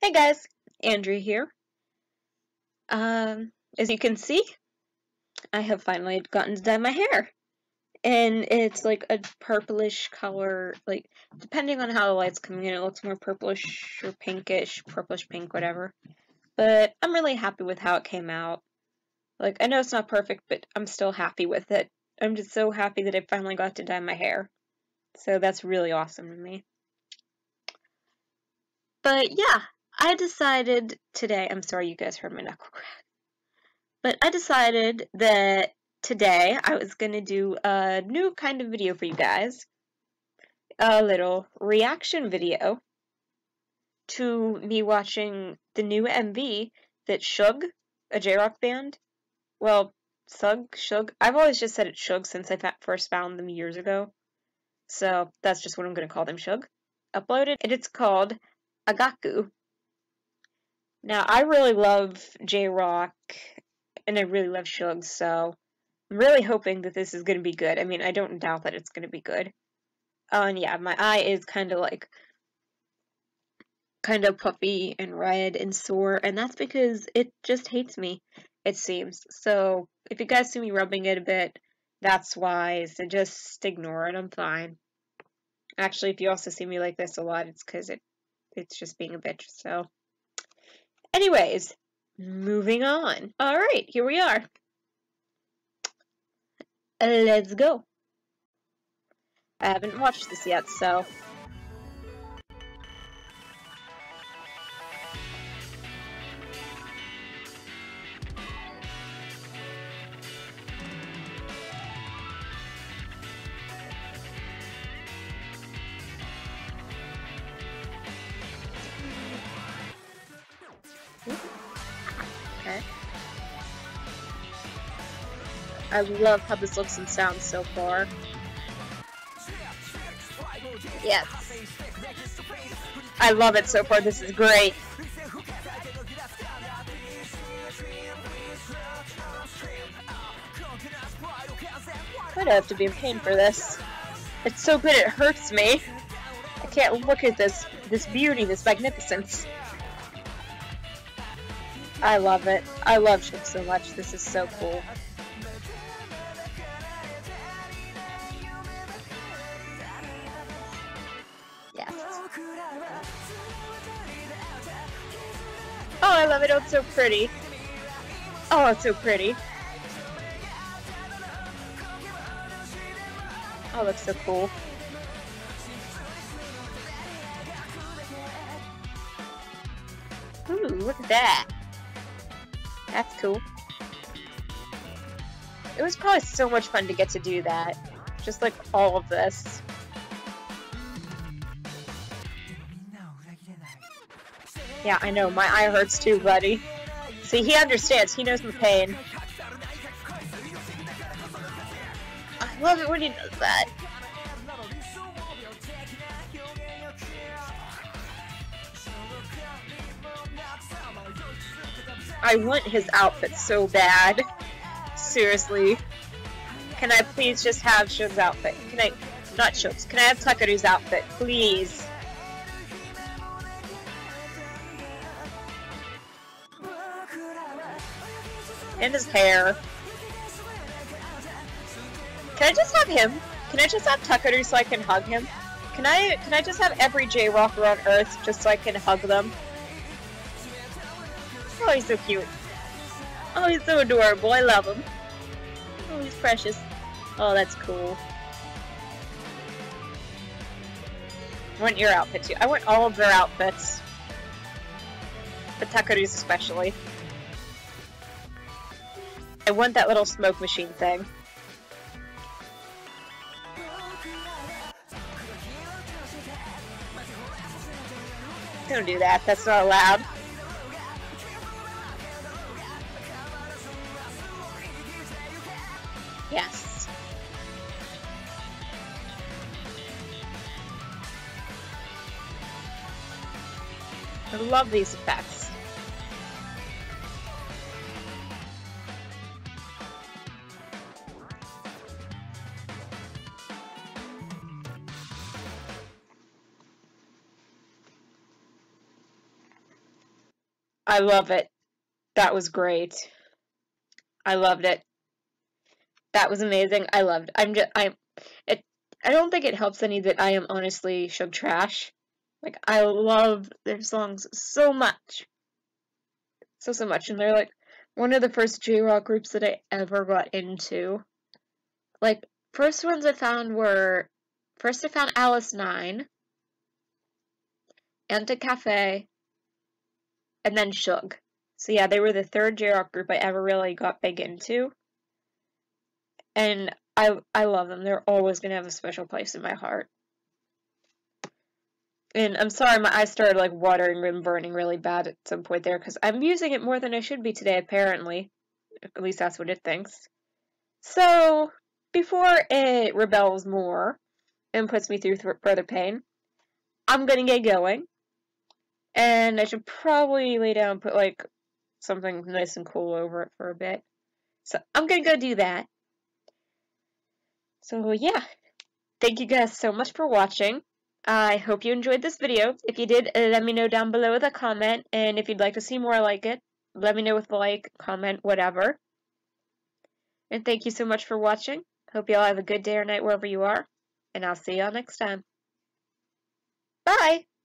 Hey guys, Andrea here. Um, as you can see, I have finally gotten to dye my hair. And it's like a purplish color, like, depending on how the light's coming in, it looks more purplish or pinkish, purplish pink, whatever. But I'm really happy with how it came out. Like, I know it's not perfect, but I'm still happy with it. I'm just so happy that I finally got to dye my hair. So that's really awesome to me. But yeah, I decided today, I'm sorry you guys heard my knuckle crack, but I decided that today I was going to do a new kind of video for you guys. A little reaction video to me watching the new MV that Shug, a J-Rock band, well, Sug, Shug, I've always just said it Shug since I first found them years ago. So that's just what I'm going to call them, Shug, Uploaded, and it's called Agaku. Now, I really love J Rock, and I really love Shug, so I'm really hoping that this is going to be good. I mean, I don't doubt that it's going to be good. Oh, and yeah, my eye is kind of like, kind of puffy and red and sore, and that's because it just hates me, it seems. So, if you guys see me rubbing it a bit, that's why, so just ignore it, I'm fine. Actually, if you also see me like this a lot, it's because it, it's just being a bitch, so... Anyways, moving on. Alright, here we are. Let's go. I haven't watched this yet, so I love how this looks and sounds so far. Yes. I love it so far. This is great. I'd have to be in pain for this. It's so good it hurts me. I can't look at this this beauty, this magnificence. I love it. I love Chiyu so much. This is so cool. I love it. Oh, it's so pretty. Oh, it's so pretty. Oh, looks so cool. Ooh, look at that. That's cool. It was probably so much fun to get to do that. Just like all of this. Yeah, I know. My eye hurts too, buddy. See, he understands. He knows my pain. I love it when he does that. I want his outfit so bad. Seriously. Can I please just have Shug's outfit? Can I... Not Shug's. Can I have Takeru's outfit? Please. And his hair. Can I just have him? Can I just have Takeru so I can hug him? Can I can I just have every J-Rocker on Earth just so I can hug them? Oh, he's so cute. Oh, he's so adorable. I love him. Oh, he's precious. Oh, that's cool. I want your outfit too. I want all of their outfits. But Takeru's especially. I want that little smoke machine thing. Don't do that. That's not allowed. Yes. I love these effects. I love it. That was great. I loved it. That was amazing. I loved. I'm just. I'm It. I don't think it helps any that I am honestly Shug trash. Like I love their songs so much. So so much, and they're like one of the first J rock groups that I ever got into. Like first ones I found were first I found Alice Nine, Antic Cafe, and then Shug. So yeah, they were the third J-rock group I ever really got big into. And I I love them. They're always gonna have a special place in my heart. And I'm sorry, my eyes started like watering and burning really bad at some point there because I'm using it more than I should be today, apparently. At least that's what it thinks. So, before it rebels more and puts me through th further pain, I'm gonna get going. And I should probably lay down and put like something nice and cool over it for a bit. So I'm gonna go do that. So yeah, thank you guys so much for watching. I hope you enjoyed this video. If you did, let me know down below with a comment, and if you'd like to see more like it, let me know with a like, comment, whatever. And thank you so much for watching. Hope you all have a good day or night wherever you are, and I'll see y'all next time. Bye!